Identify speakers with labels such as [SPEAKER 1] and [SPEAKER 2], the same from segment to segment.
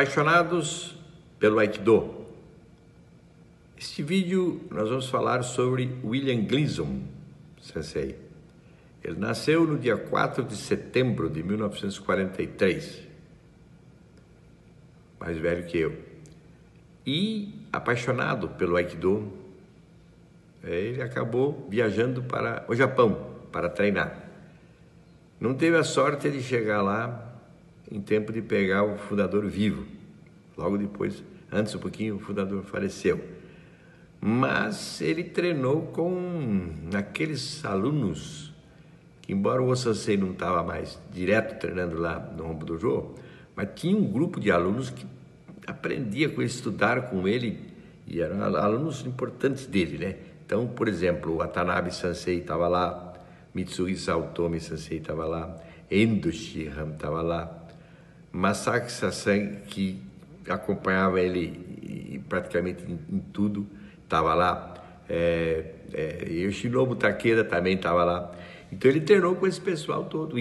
[SPEAKER 1] Apaixonados pelo Aikido. Este vídeo nós vamos falar sobre William Gleason Sensei. Ele nasceu no dia 4 de setembro de 1943, mais velho que eu. E apaixonado pelo Aikido, ele acabou viajando para o Japão para treinar. Não teve a sorte de chegar lá em tempo de pegar o fundador vivo. Logo depois, antes um pouquinho, o fundador faleceu. Mas ele treinou com aqueles alunos que, embora o Osansei não estava mais direto treinando lá no Rombo Dojo, mas tinha um grupo de alunos que aprendia com ele, estudaram com ele e eram alunos importantes dele, né? Então, por exemplo, o Watanabe Sensei estava lá, Mitsui Saotomi Sensei estava lá, Endo Shihan estava lá, Masaki Sasan, que acompanhava ele praticamente em, tudo, estava lá. É, é, Yoshinobu Takeda também estava lá. Então ele treinou com esse pessoal todo,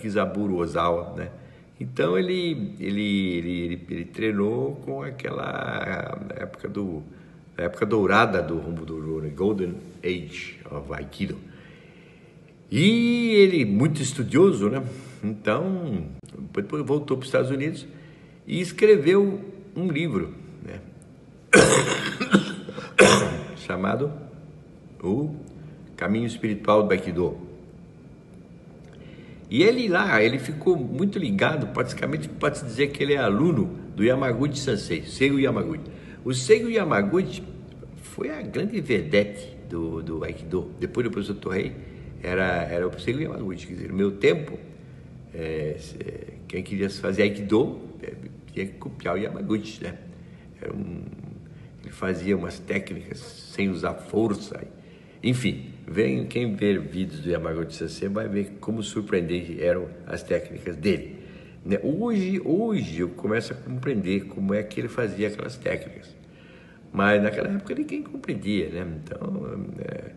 [SPEAKER 1] Kizaburo Ozawa, né? Então ele, ele, ele, ele, ele treinou com aquela época do época dourada do Rumbo do né? Golden Age of Aikido. E ele muito estudioso, né? Então depois voltou para os Estados Unidos e escreveu um livro né? chamado O Caminho Espiritual do Aikido. E ele lá, ele ficou muito ligado, praticamente pode-se dizer que ele é aluno do Yamaguchi Sensei, Seigo Yamaguchi. O Seigo Yamaguchi foi a grande vedete do, do Aikido. Depois do professor Torrey, era, era o Seigo Yamaguchi. Quer dizer, no meu tempo, é, quem queria fazer Aikido é, tinha que copiar o Yamaguchi, né? Um, ele fazia umas técnicas sem usar força. Enfim, vem, quem ver vídeos do Yamaguchi Sensei vai ver como surpreendentes eram as técnicas dele. Né? Hoje, hoje eu começo a compreender como é que ele fazia aquelas técnicas. Mas naquela época ninguém compreendia, né? Então, é,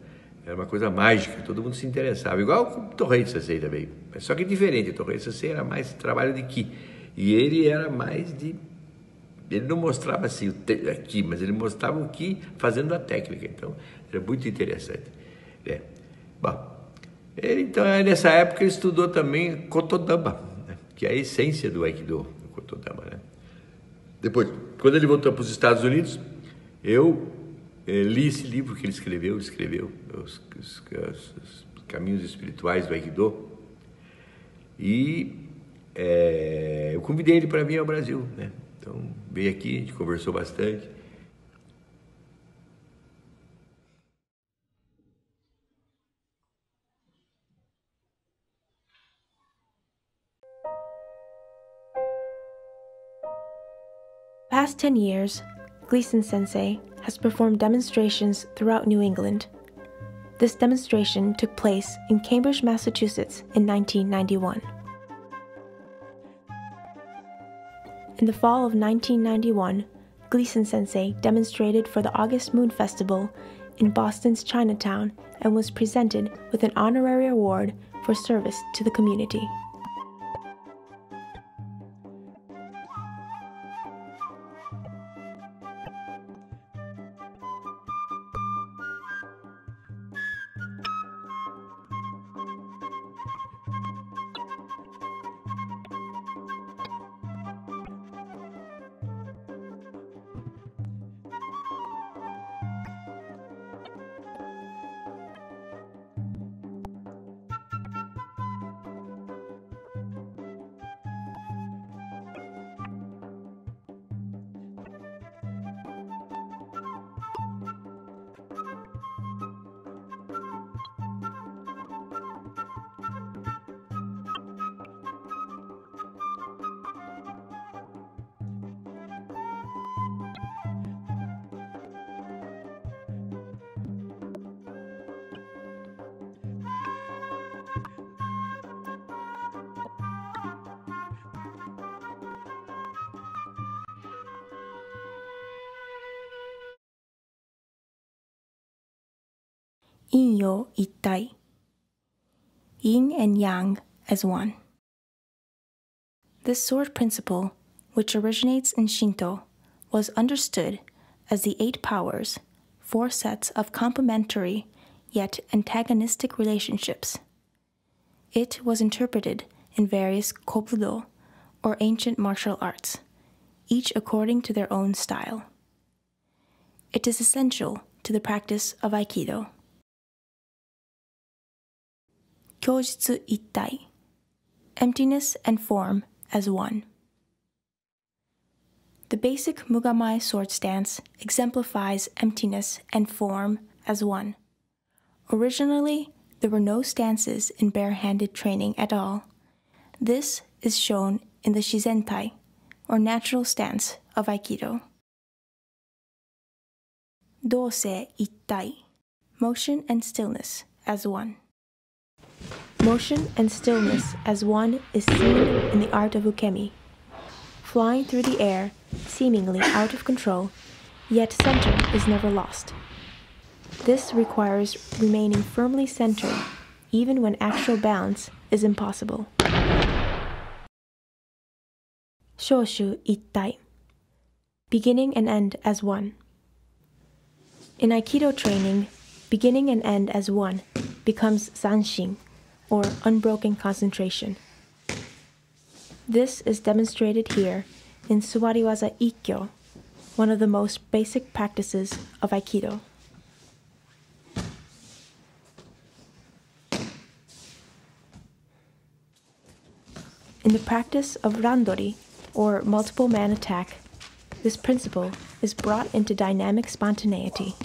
[SPEAKER 1] era uma coisa mágica, todo mundo se interessava. Igual o Torrente Sensei também. Só que diferente, o Torrente Sensei era mais trabalho de Ki. E ele era mais de... Ele não mostrava assim o aqui, mas ele mostrava o Ki fazendo a técnica. Então, era muito interessante. É. Bom, ele, então, nessa época, ele estudou também Kotodama, né? que é a essência do Aikido, o Kotodama. Né? Depois, quando ele voltou para os Estados Unidos, eu é, li esse livro que ele escreveu, escreveu os, os, os Caminhos Espirituais do Aikido, e é, eu convidei ele para vir ao Brasil, né? Então veio aqui, a gente conversou bastante.
[SPEAKER 2] Past 10 years, Gleason Sensei has performed demonstrations throughout New England. This demonstration took place in Cambridge, Massachusetts in 1991. In the fall of 1991, Gleason Sensei demonstrated for the August Moon Festival in Boston's Chinatown and was presented with an honorary award for service to the community. Inyo Ittai. Yin and Yang as one. This sword principle which originates in Shinto, was understood as the eight powers, four sets of complementary yet antagonistic relationships. It was interpreted in various kobudo, or ancient martial arts, each according to their own style. It is essential to the practice of Aikido. Kyojutsu Ittai Emptiness and form as one. The basic Mugamae sword stance exemplifies emptiness and form as one. Originally, there were no stances in barehanded training at all. This is shown in the Shizentai, or natural stance of Aikido. Dose Ittai, motion and stillness as one. Motion and stillness as one is seen in the art of ukemi. Flying through the air, seemingly out of control, yet center is never lost. This requires remaining firmly centered, even when actual balance is impossible. Shoshu Ittai Beginning and end as one. In Aikido training, beginning and end as one becomes Zanshin or unbroken concentration. This is demonstrated here in Suwariwaza Ikkyo, one of the most basic practices of Aikido. In the practice of randori, or multiple man attack, this principle is brought into dynamic spontaneity.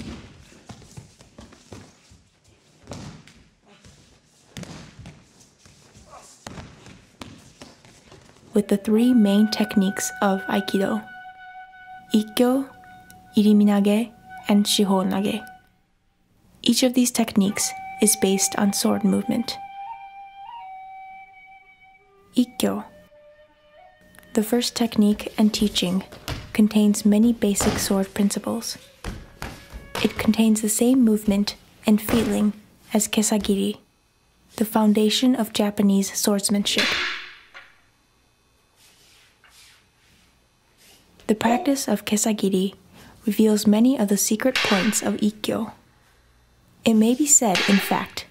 [SPEAKER 2] With the three main techniques of Aikido Ikkyo, Iriminage, and Shihonage. Each of these techniques is based on sword movement. Ikkyo. The first technique and teaching contains many basic sword principles. It contains the same movement and feeling as Kesagiri, the foundation of Japanese swordsmanship. The practice of kesagiri reveals many of the secret points of ikkyo. It may be said, in fact,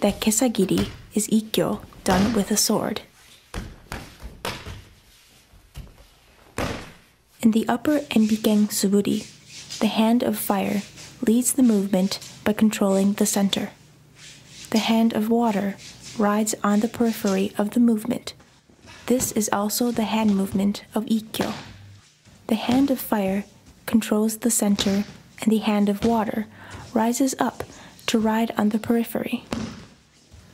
[SPEAKER 2] that kesagiri is ikkyo done with a sword. In the upper Enbiken Suburi, the hand of fire leads the movement by controlling the center. The hand of water rides on the periphery of the movement. This is also the hand movement of ikkyo. The hand of fire controls the center, and the hand of water rises up to ride on the periphery.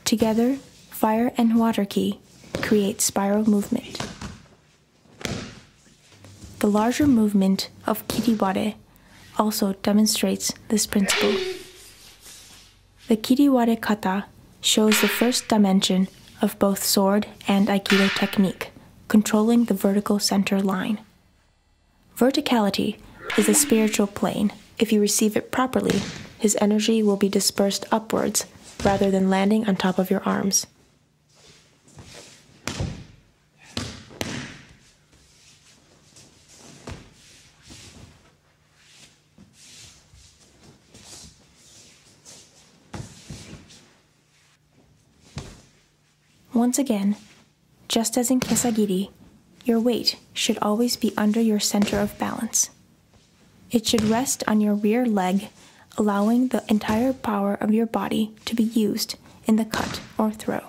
[SPEAKER 2] Together, fire and water ki create spiral movement. The larger movement of kiriware also demonstrates this principle. The kiriware kata shows the first dimension of both sword and aikido technique, controlling the vertical center line. Verticality is a spiritual plane. If you receive it properly, his energy will be dispersed upwards rather than landing on top of your arms. Once again, just as in Kesagiri, your weight should always be under your center of balance. It should rest on your rear leg, allowing the entire power of your body to be used in the cut or throw.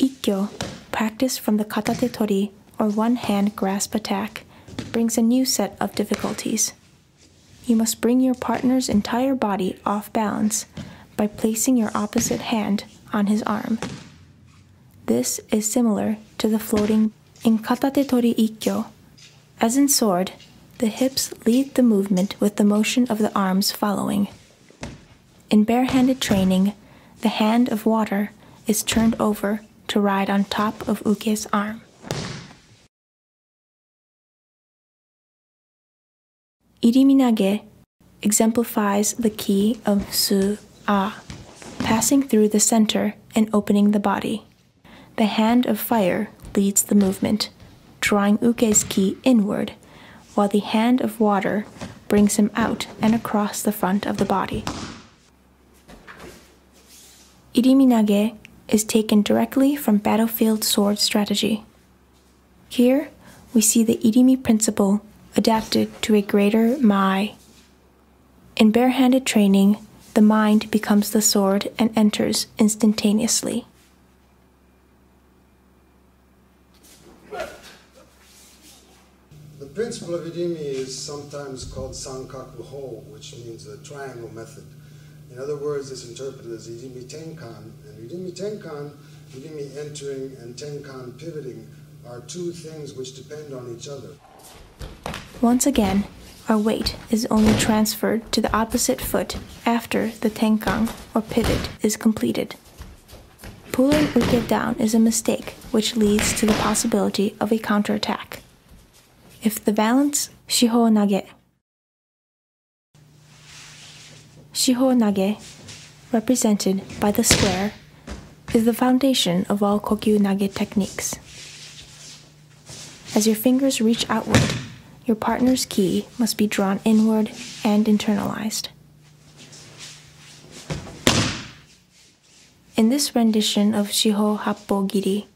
[SPEAKER 2] Ikkyo practice from the katate tori, or one hand grasp attack, brings a new set of difficulties. You must bring your partner's entire body off balance by placing your opposite hand on his arm. This is similar to the floating in katate tori ikkyo. As in sword, the hips lead the movement with the motion of the arms following. In barehanded training, the hand of water is turned over to ride on top of Uke's arm. Iriminage exemplifies the key of su a, passing through the center and opening the body. The hand of fire leads the movement, drawing Uke's ki inward, while the hand of water brings him out and across the front of the body. Iriminage is taken directly from battlefield sword strategy. Here, we see the Irimi principle adapted to a greater Mai. In barehanded training, the mind becomes the sword and enters instantaneously.
[SPEAKER 3] The principle of Irimi is sometimes called Sankaku Ho, which means the triangle method. In other words, it's interpreted as Irimi Tenkan. And Irimi Tenkan, Irimi entering and Tenkan pivoting, are two things which depend on each other.
[SPEAKER 2] Once again, our weight is only transferred to the opposite foot after the Tenkan, or pivot is completed. Pulling uke down is a mistake which leads to the possibility of a counterattack. If the balance shiho nage shiho nage represented by the square is the foundation of all kokyu nage techniques. As your fingers reach outward, your partner's ki must be drawn inward and internalized. In this rendition of Shiho Happo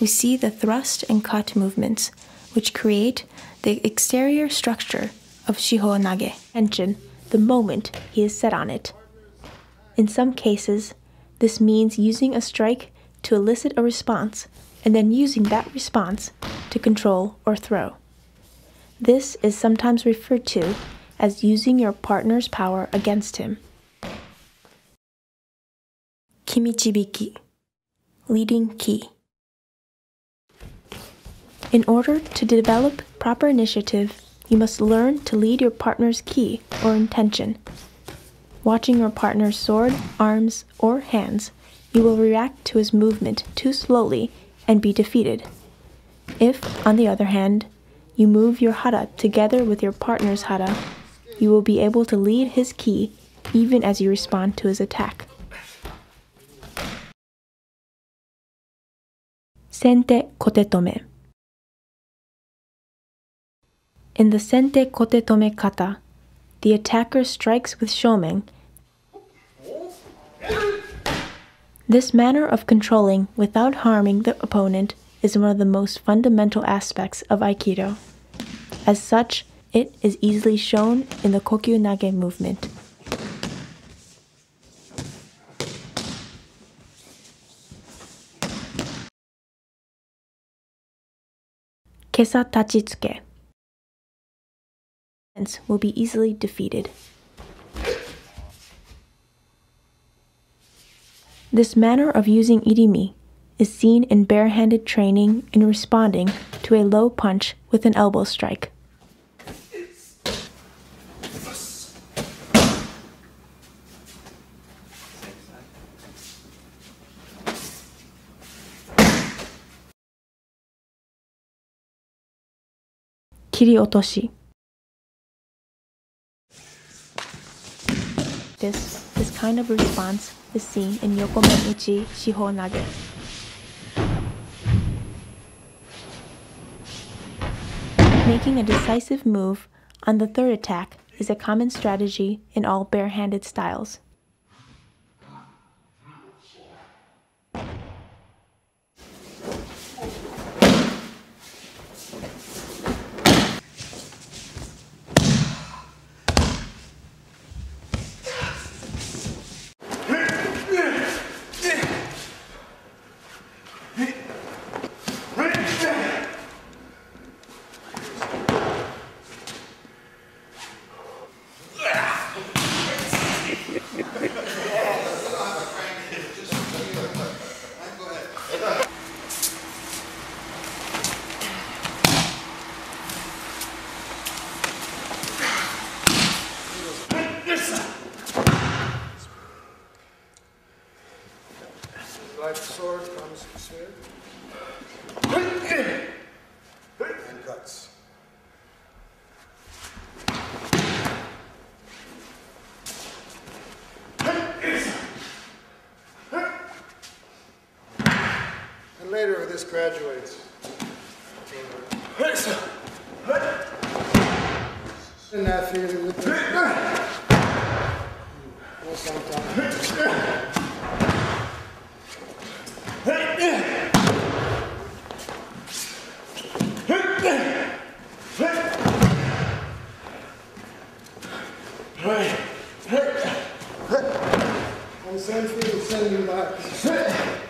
[SPEAKER 2] we see the thrust and cut movements, which create the exterior structure of Shiho Nage tension the moment he is set on it. In some cases, this means using a strike to elicit a response and then using that response to control or throw. This is sometimes referred to as using your partner's power against him. Kimichibiki, leading ki In order to develop proper initiative, you must learn to lead your partner's ki or intention. Watching your partner's sword, arms, or hands, you will react to his movement too slowly and be defeated. If, on the other hand, you move your hara together with your partner's hara, you will be able to lead his ki even as you respond to his attack. Sente kotetome. In the sente kotetome kata, the attacker strikes with shomen. This manner of controlling without harming the opponent is one of the most fundamental aspects of Aikido. As such, it is easily shown in the Kokyu Nage movement. Kesa Tachitsuke will be easily defeated. This manner of using irimi is seen in barehanded training in responding to a low punch with an elbow strike. Kiri otoshi. This, kind of response is seen in Yokomen Uchi Shiho Nage. Making a decisive move on the third attack is a common strategy in all barehanded styles.
[SPEAKER 3] Like sword comes spear. And cuts. first graduates. In that theater with the... Well, sometime. Same field, send you back.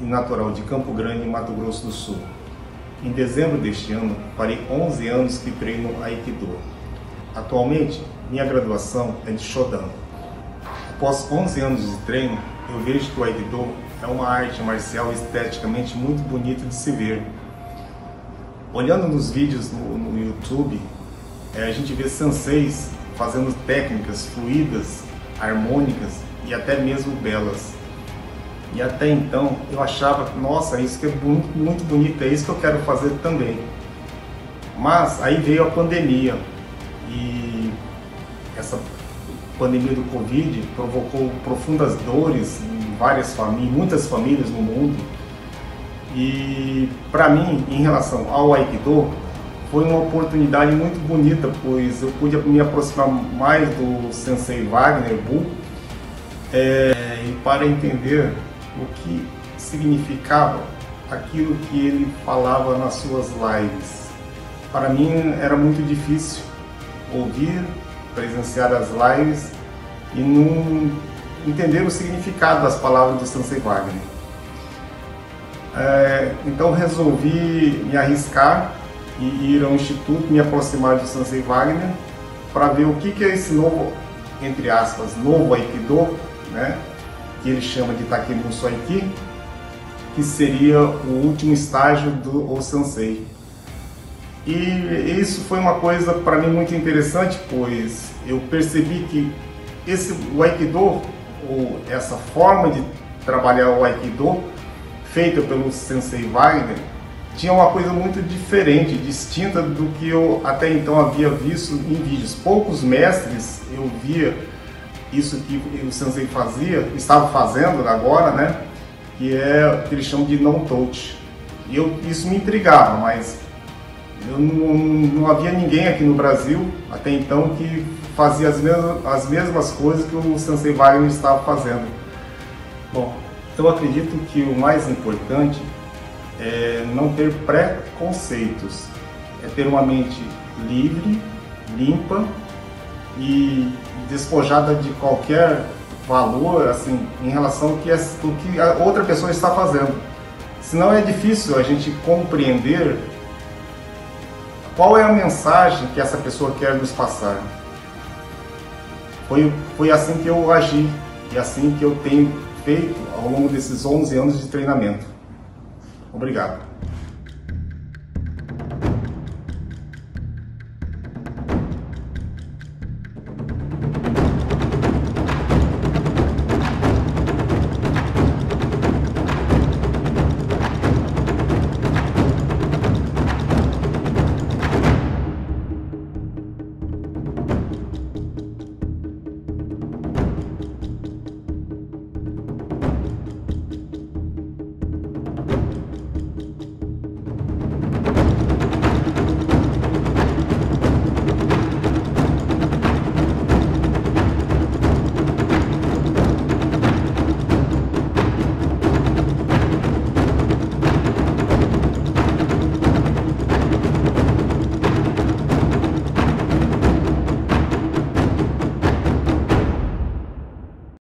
[SPEAKER 4] e natural de Campo Grande, Mato Grosso do Sul. Em dezembro deste ano, farei 11 anos que treino Aikido. Atualmente, minha graduação é de Shodan. Após 11 anos de treino, eu vejo que o Aikido é uma arte marcial esteticamente muito bonita de se ver. Olhando nos vídeos no, no YouTube, eh, a gente vê senseis fazendo técnicas fluídas, harmônicas e até mesmo belas. E até então eu achava, nossa, isso que é muito, muito bonito, é isso que eu quero fazer também. Mas aí veio a pandemia e essa pandemia do Covid provocou profundas dores em várias famílias, muitas famílias no mundo. E para mim, em relação ao Aikido, foi uma oportunidade muito bonita, pois eu pude me aproximar mais do Sensei Wagner Bu é, e para entender o que significava aquilo que ele falava nas suas lives. Para mim era muito difícil ouvir, presenciar as lives e não entender o significado das palavras do Sensei Wagner. É, então resolvi me arriscar e ir ao instituto, me aproximar do Sensei Wagner para ver o que, que é esse novo, entre aspas, novo Aikido, né? Que ele chama de Takemuso Aiki, que seria o último estágio do O Sensei. E isso foi uma coisa para mim muito interessante, pois eu percebi que esse o Aikido, ou essa forma de trabalhar o Aikido, feita pelo Sensei Wagner, tinha uma coisa muito diferente, distinta do que eu até então havia visto em vídeos. Poucos mestres eu via isso que o Sensei fazia, estava fazendo agora, né? Que é o que eles chamam de non-touch. E eu, isso me intrigava, mas eu não, não havia ninguém aqui no Brasil até então que fazia as mesmas, as mesmas coisas que o Sensei Wagner estava fazendo. Bom, Eu acredito que o mais importante é não ter preconceitos, é ter uma mente livre, limpa e despojada de qualquer valor assim em relação ao que, é, o que a outra pessoa está fazendo. Senão é difícil a gente compreender qual é a mensagem que essa pessoa quer nos passar. Foi, foi assim que eu agi e assim que eu tenho feito ao longo desses 11 anos de treinamento. Obrigado.